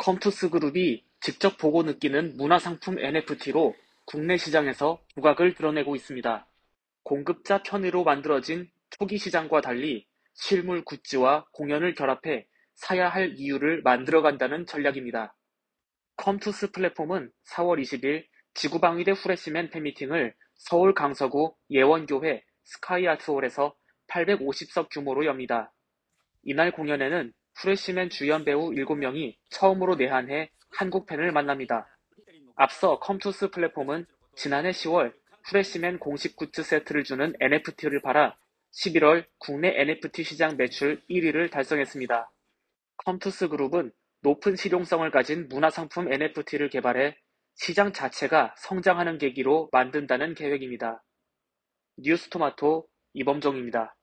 컴투스 그룹이 직접 보고 느끼는 문화상품 NFT로 국내 시장에서 두각을 드러내고 있습니다. 공급자 편의로 만들어진 초기 시장과 달리 실물 굿즈와 공연을 결합해 사야 할 이유를 만들어간다는 전략입니다. 컴투스 플랫폼은 4월 20일 지구방위대 후레쉬맨 팬미팅을 서울 강서구 예원교회 스카이아트홀에서 850석 규모로 엽니다. 이날 공연에는 후레쉬맨 주연 배우 7명이 처음으로 내한해 한국 팬을 만납니다. 앞서 컴투스 플랫폼은 지난해 10월 후레쉬맨 공식 굿즈 세트를 주는 NFT를 팔아 11월 국내 NFT 시장 매출 1위를 달성했습니다. 컴투스 그룹은 높은 실용성을 가진 문화상품 NFT를 개발해 시장 자체가 성장하는 계기로 만든다는 계획입니다. 뉴스토마토 이범종입니다.